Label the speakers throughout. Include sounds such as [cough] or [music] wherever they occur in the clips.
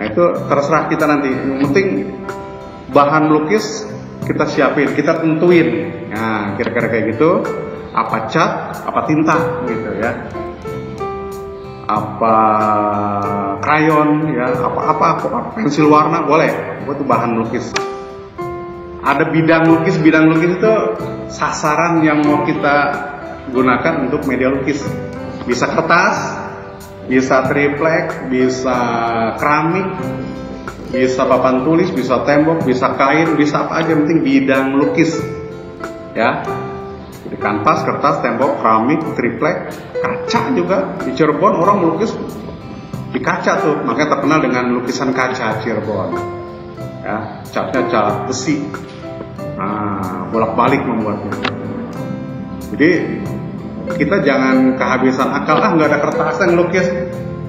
Speaker 1: Nah itu terserah kita nanti. Yang penting bahan melukis kita siapin, kita tentuin. Nah kira-kira kayak gitu. Apa cat, apa tinta gitu ya. Apa krayon ya, apa-apa, apa pensil warna boleh. Itu bahan melukis. Ada bidang lukis, bidang lukis itu sasaran yang mau kita gunakan untuk media lukis. Bisa kertas, bisa triplek, bisa keramik, bisa papan tulis, bisa tembok, bisa kain, bisa apa aja, yang penting bidang lukis. Ya, di kanvas, kertas, tembok, keramik, triplek, kaca juga. Di Cirebon orang melukis di kaca tuh, makanya terkenal dengan lukisan kaca Cirebon. Ya, catnya cat besi. Nah, bolak-balik membuatnya. Jadi kita jangan kehabisan akal. Ah nggak ada kertas yang lukis.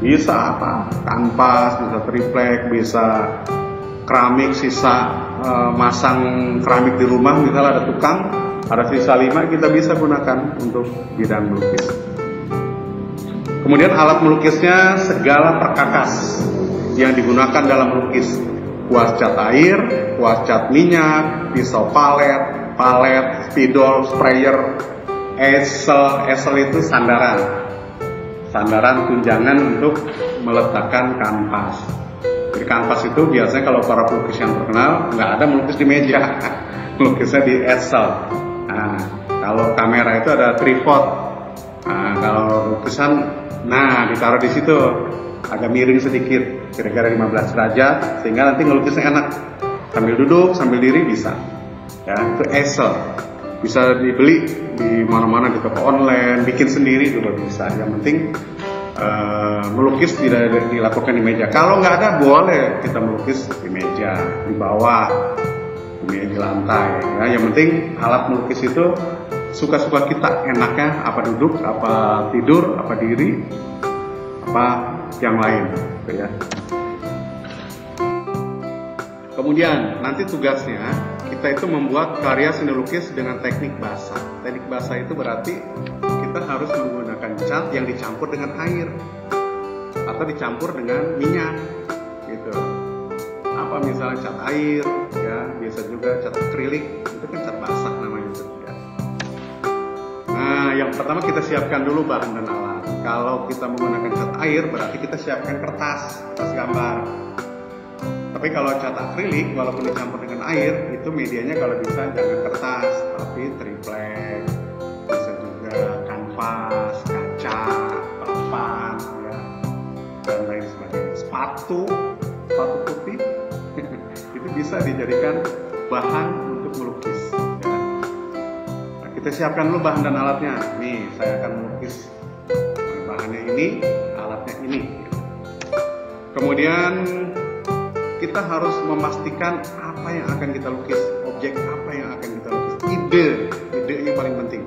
Speaker 1: Bisa apa? Kanvas bisa triplek bisa keramik sisa e, masang keramik di rumah. Misalnya ada tukang ada sisa lima kita bisa gunakan untuk bidang melukis kemudian alat melukisnya segala perkakas yang digunakan dalam melukis kuas cat air kuas cat minyak pisau palet palet spidol sprayer Esel, esel itu sandaran. Sandaran tunjangan untuk meletakkan kanvas. Jadi kanvas itu biasanya kalau para pelukis yang terkenal nggak ada melukis di meja, [laughs] melukisnya di esel. Nah, kalau kamera itu ada tripod. Nah, kalau lukisan, nah ditaruh di situ agak miring sedikit, kira-kira 15 derajat, sehingga nanti ngelukisnya enak. Sambil duduk, sambil diri bisa. Ya, itu esel bisa dibeli di mana-mana di toko online, bikin sendiri juga bisa. Yang penting uh, melukis tidak dilakukan di meja. Kalau nggak ada boleh kita melukis di meja, di bawah, di di lantai. Ya, yang penting alat melukis itu suka-suka kita enaknya apa duduk, apa tidur, apa diri, apa yang lain, gitu ya. Kemudian nanti tugasnya kita itu membuat karya seni lukis dengan teknik basah. Teknik basah itu berarti kita harus menggunakan cat yang dicampur dengan air atau dicampur dengan minyak gitu. Apa misalnya cat air ya, biasa juga cat akrilik, itu kan cat basah namanya itu ya. Nah, yang pertama kita siapkan dulu bahan dan alat. Kalau kita menggunakan cat air berarti kita siapkan kertas, kertas gambar tapi kalau cat akrilik, walaupun dicampur dengan air, itu medianya kalau bisa jangan kertas, tapi triplek, bisa juga kanvas, kaca, papan, ya, dan lain sebagainya. Sepatu, sepatu putih, [laughs] itu bisa dijadikan bahan untuk melukis. Ya. Nah, kita siapkan dulu bahan dan alatnya. Nih, saya akan melukis bahannya ini, alatnya ini. Kemudian kita harus memastikan apa yang akan kita lukis, objek apa yang akan kita lukis, ide, ide yang paling penting.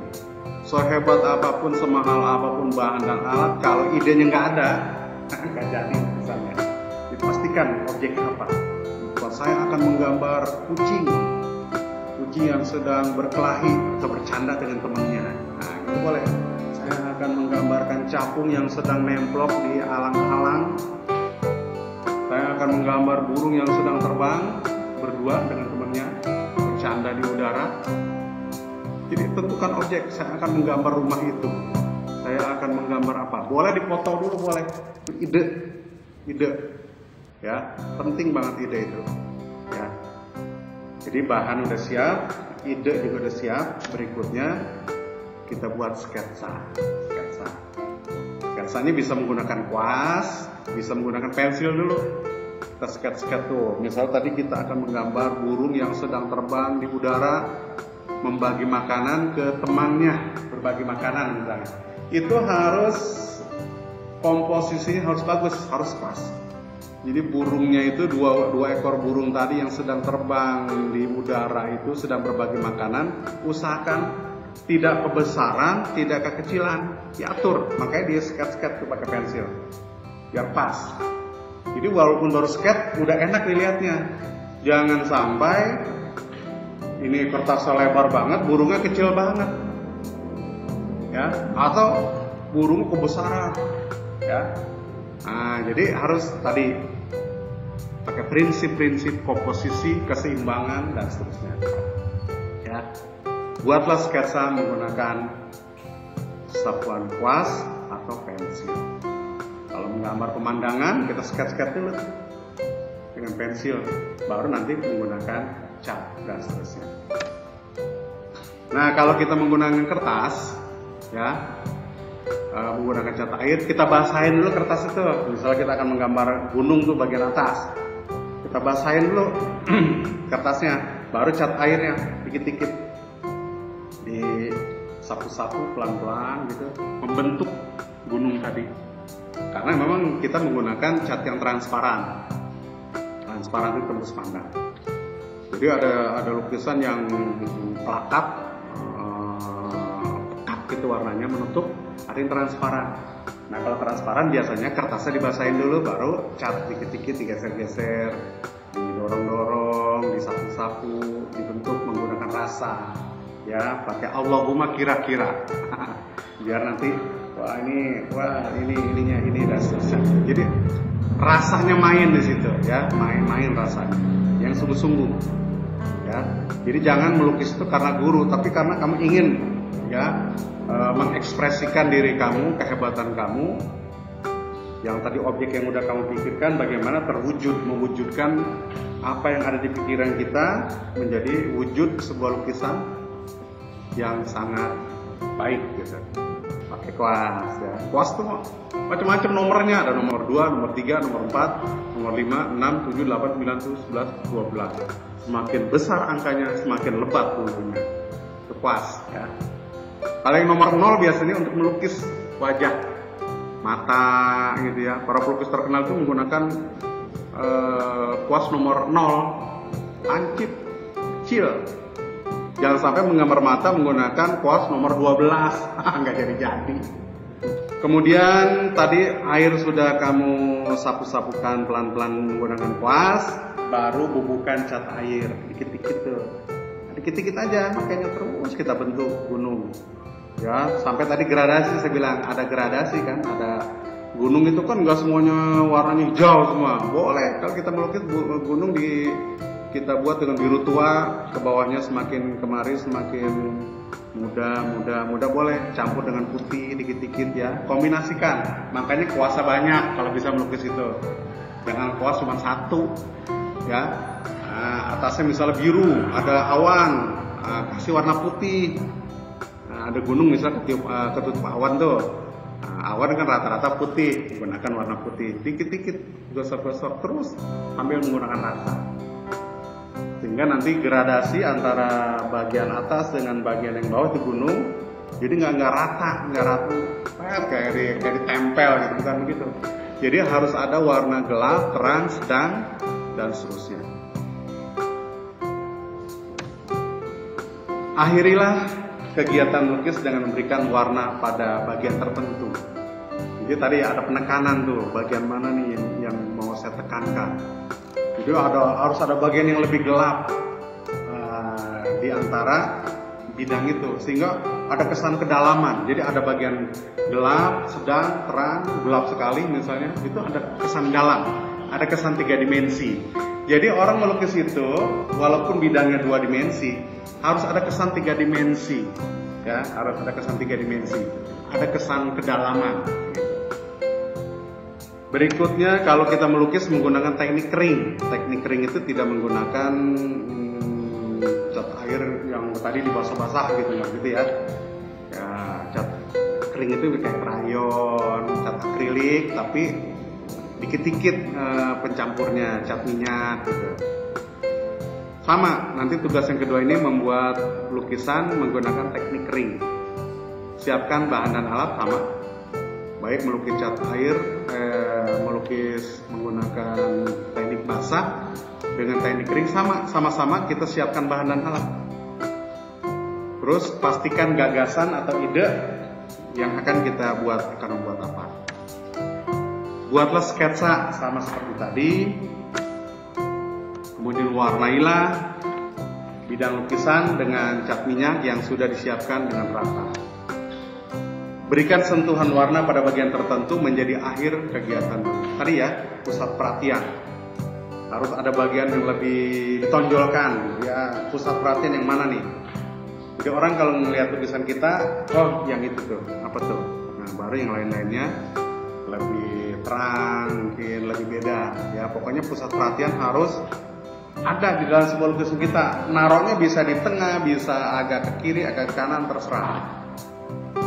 Speaker 1: Sehebat apa pun, semahal apa pun bahan dan alat, kalau idenya nggak ada, [laughs] nggak jadi misalnya. Dipastikan objek apa. Saya akan menggambar kucing, kucing yang sedang berkelahi atau bercanda dengan temannya. Nah, itu boleh. Saya akan menggambarkan capung yang sedang nemplok di alang-alang saya akan menggambar burung yang sedang terbang berdua dengan temannya bercanda di udara. Jadi tentukan objek, saya akan menggambar rumah itu. Saya akan menggambar apa? Boleh dipoto dulu boleh. Ide, ide, ya penting banget ide itu. Ya. Jadi bahan udah siap, ide juga udah siap. Berikutnya kita buat sketsa. Sketsa. Sketsa ini bisa menggunakan kuas, bisa menggunakan pensil dulu. Kita sket-sket tuh. Misal tadi kita akan menggambar burung yang sedang terbang di udara membagi makanan ke temannya berbagi makanan misalnya. Itu harus komposisinya harus bagus harus pas. Jadi burungnya itu dua, dua ekor burung tadi yang sedang terbang di udara itu sedang berbagi makanan usahakan tidak kebesaran tidak kekecilan diatur makanya dia sket-sket tuh pakai pensil biar pas. Jadi walaupun baru skate udah enak dilihatnya. Jangan sampai ini kertasnya lebar banget, burungnya kecil banget. Ya, atau burung kebesaran. Ya. Nah, jadi harus tadi pakai prinsip-prinsip komposisi, keseimbangan dan seterusnya. Ya, buatlah sketsa menggunakan sapuan kuas atau pensil. Kalau menggambar pemandangan, kita sketch-sketch dulu dengan pensil, baru nanti menggunakan cat dan seterusnya. Nah, kalau kita menggunakan kertas, ya, uh, menggunakan cat air, kita basahin dulu kertas itu. Misalnya kita akan menggambar gunung tuh bagian atas, kita basahin dulu [clears throat] kertasnya, baru cat airnya dikit-dikit di sapu-sapu pelan-pelan gitu, membentuk gunung tadi. Karena memang kita menggunakan cat yang transparan, transparan itu tembus pandang. Jadi ada ada lukisan yang pelakat, pekat gitu warnanya menutup ada yang transparan nah kalau transparan biasanya kertasnya dibasahin dulu baru cat dikit-dikit digeser-geser didorong-dorong disapu-sapu dibentuk menggunakan rasa ya pakai Allahumma kira-kira. [laughs] Biar nanti wah ini wah ini ininya ini dan seterusnya jadi rasanya main di situ ya. Main-main rasanya. Yang sungguh-sungguh ya. Jadi jangan melukis itu karena guru tapi karena kamu ingin ya uh, mengekspresikan diri kamu, kehebatan kamu, yang tadi objek yang udah kamu pikirkan bagaimana terwujud mewujudkan apa yang ada di pikiran kita menjadi wujud sebuah lukisan yang sangat baik gitu. Pakai kuas ya. Kuas tuh macam-macam nomornya. Ada nomor 2, nomor 3, nomor 4, nomor 5, 6, 7, 8, 9, 10, 11, 12 semakin besar angkanya semakin lebat bulunya itu kuas ya. Paling nomor nol biasanya untuk melukis wajah. Mata gitu ya. Para pelukis terkenal itu menggunakan uh, kuas nomor nol. Lancip kecil jangan sampai menggambar mata menggunakan kuas nomor 12 [laughs] nggak jadi jadi kemudian tadi air sudah kamu sapu-sapukan pelan-pelan menggunakan kuas baru bubuhkan cat air. Dikit-dikit tuh. Dikit-dikit aja makanya terus kita bentuk gunung. Ya sampai tadi gradasi saya bilang ada gradasi kan ada gunung itu kan nggak semuanya warnanya hijau semua. Boleh. Kalau kita melukis gunung di kita buat dengan biru tua ke bawahnya semakin kemari semakin muda muda muda. Boleh campur dengan putih dikit-dikit ya. Kombinasikan. Makanya kuasa banyak kalau bisa melukis itu. Jangan kuas cuma satu ya. Nah, atasnya misalnya biru ada awan. Nah, kasih warna putih. Nah, ada gunung misalnya ketiup, uh, ketutup awan tuh. Nah, awan kan rata-rata putih, menggunakan warna putih. Dikit-dikit gosok-gosok terus sambil menggunakan rasa. Sehingga nanti gradasi antara bagian atas dengan bagian yang bawah di gunung jadi nggak nggak rata, nggak rata, kayak di, kayak ditempel gitu bukan begitu. Jadi harus ada warna gelap, terang, sedang, dan seterusnya. Akhirilah kegiatan lukis dengan memberikan warna pada bagian tertentu. Jadi tadi ada penekanan tuh, bagian mana nih yang, yang mau saya tekankan. Jadi ada harus ada bagian yang lebih gelap uh, di antara bidang itu, sehingga ada kesan kedalaman. Jadi ada bagian gelap, sedang, terang, gelap sekali misalnya, itu ada kesan dalam, ada kesan tiga dimensi. Jadi orang melukis itu, walaupun bidangnya dua dimensi, harus ada kesan tiga dimensi, ya harus ada kesan tiga dimensi, ada kesan kedalaman. Berikutnya kalau kita melukis menggunakan teknik kering, teknik kering itu tidak menggunakan hmm, cat air yang tadi dibasah-basah gitu ya, gitu ya. Ya cat kering itu kayak krayon, cat akrilik, tapi dikit-dikit uh, pencampurnya cat minyak gitu. Sama nanti tugas yang kedua ini membuat lukisan menggunakan teknik kering. Siapkan bahan dan alat sama baik melukis cat air eh, melukis menggunakan teknik basah dengan teknik kering sama sama-sama kita siapkan bahan dan alat terus pastikan gagasan atau ide yang akan kita buat akan membuat apa Buatlah sketsa sama seperti tadi. Kemudian warnailah bidang lukisan dengan cat minyak yang sudah disiapkan dengan rata. Berikan sentuhan warna pada bagian tertentu menjadi akhir kegiatan. Tadi ya, pusat perhatian. harus ada bagian yang lebih ditonjolkan. Ya pusat perhatian yang mana nih? Jadi orang kalau melihat lukisan kita oh yang itu tuh. Apa tuh? Nah baru yang lain-lainnya. Lebih terang mungkin lebih beda. Ya pokoknya pusat perhatian harus ada di dalam sebuah lukisan kita. Naruhnya bisa di tengah bisa agak ke kiri agak ke kanan terserah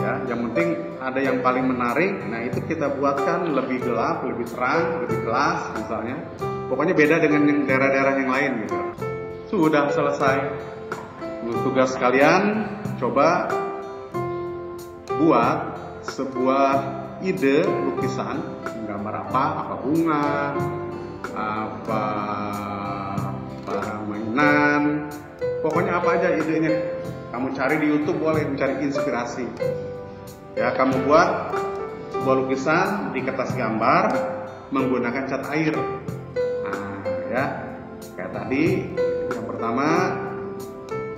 Speaker 1: ya. Yang penting ada yang paling menarik. Nah itu kita buatkan lebih gelap lebih terang lebih jelas misalnya. Pokoknya beda dengan yang daerah-daerah yang lain gitu. Sudah selesai. Tugas kalian coba buat sebuah ide lukisan. Gambar apa apa bunga apa apa mainan. Pokoknya apa aja idenya. Kamu cari di YouTube boleh mencari inspirasi ya kamu buat sebuah lukisan di kertas gambar menggunakan cat air. Ya kayak tadi yang pertama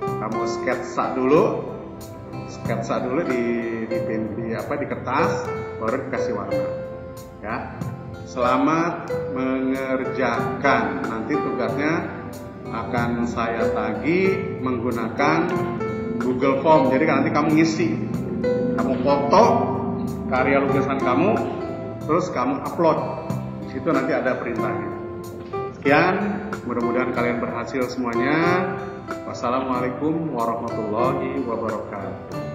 Speaker 1: kamu sketsa dulu sketsa dulu di di, di apa di kertas baru dikasih warna ya. Selamat mengerjakan. Nanti tugasnya akan saya tagih menggunakan Google Form. Jadi nanti kamu ngisi foto karya lukisan kamu terus kamu upload situ nanti ada perintahnya Sekian, mudah-mudahan kalian berhasil semuanya. Wassalamualaikum warahmatullahi wabarakatuh.